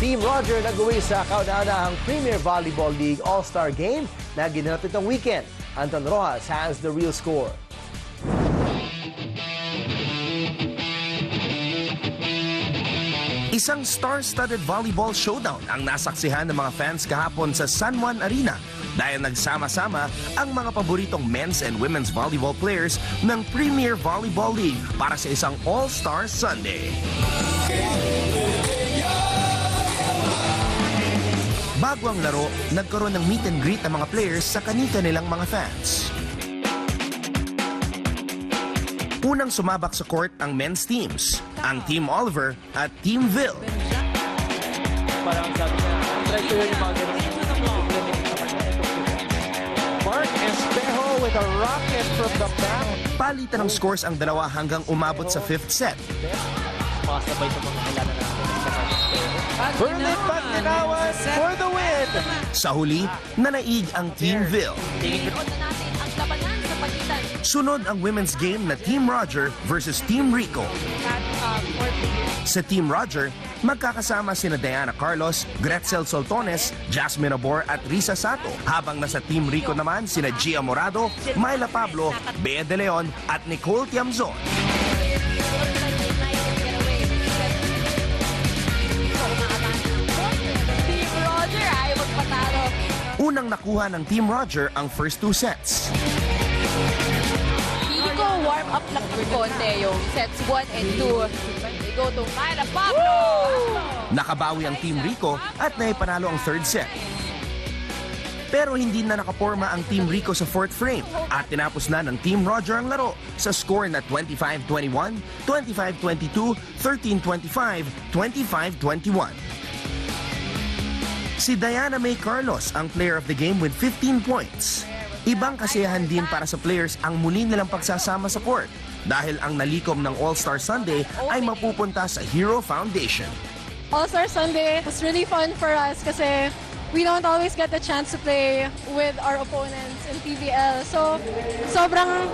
Team Roger nag-uwi sa kauna-unahang Premier Volleyball League All-Star Game na ginanap itong weekend. Anton Rojas has the real score. Isang star-studded volleyball showdown ang nasaksihan ng mga fans kahapon sa San Juan Arena dahil nagsama-sama ang mga paboritong men's and women's volleyball players ng Premier Volleyball League para sa isang All-Star Sunday. Bago ang laro, nagkaroon ng meet and greet ang mga players sa kanika nilang mga fans. Unang sumabak sa court ang men's teams, ang Team Oliver at Team Ville. Parang sabi niya, try ko yun yung mga ganun. Mark Espejo with a rocket from the back. Palitan ng scores ang dalawa hanggang umabot sa fifth set. Makasabay sa mga Mark Espejo. Berlin Pagkinawan for the win! Sa huli, nanaig ang Team Ville. Na Sunod ang women's game na Team Roger versus Team Rico. Sa Team Roger, magkakasama sina Diana Carlos, Gretzel Soltones, Jasmine Abor at Risa Sato. Habang nasa Team Rico naman sina Gia Morado, Myla Pablo, Bea De Leon at Nicole Tiamzon. Team Roger ay magpatalo. Unang nakuha ng Team Roger ang first two sets. Feeling ko warm up lang ng konti yung sets 1 and 2. They go to Myla Pablo. Nakabawi ang Team Rico at naipanalo ang third set. Pero hindi na nakaporma ang Team Rico sa fourth frame at tinapos na ng Team Roger ang laro sa score na 25-21, 25-22, 13-25, 25-21. Si Diana May Carlos ang player of the game with 15 points. Ibang kasiyahan din para sa players ang muli nilang pagsasama sa court dahil ang nalikom ng All-Star Sunday ay mapupunta sa Hero Foundation. All-Star Sunday was really fun for us kasi we don't always get the chance to play with our opponents in PBL. So, sobrang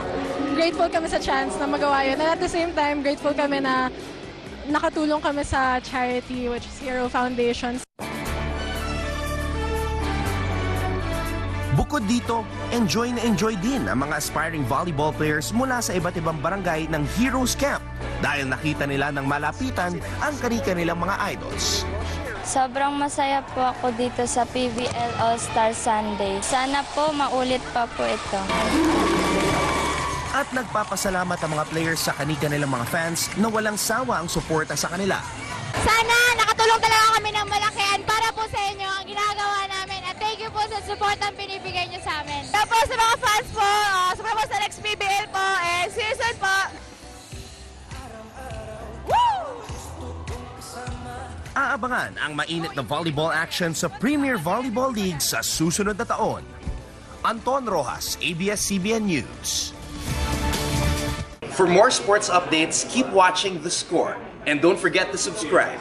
grateful kami sa chance na magawa yun. And at the same time, grateful kami na nakatulong kami sa charity which is Hero Foundation. Bukod dito, enjoy na enjoy din ang mga aspiring volleyball players mula sa iba't ibang barangay ng Heroes Camp dahil nakita nila ng malapitan ang kanika nilang mga idols. Sobrang masaya po ako dito sa PBL All-Star Sunday. Sana po maulit pa po ito. At nagpapasalamat ang mga players sa kanika nilang mga fans na walang sawa ang suporta sa kanila. Sana nakatulong talaga kami ng malakihan para po sa inyo ang ginagawa namin. At thank you po sa support ang binibigay niyo sa amin. Tapos sa mga fans po, uh, sa mga sa next PBL po, eh, season po. Aabangan ang mainit na volleyball action sa Premier Volleyball League sa susunod na taon. Anton Rojas, ABS-CBN News. For more sports updates, keep watching The Score. And don't forget to subscribe.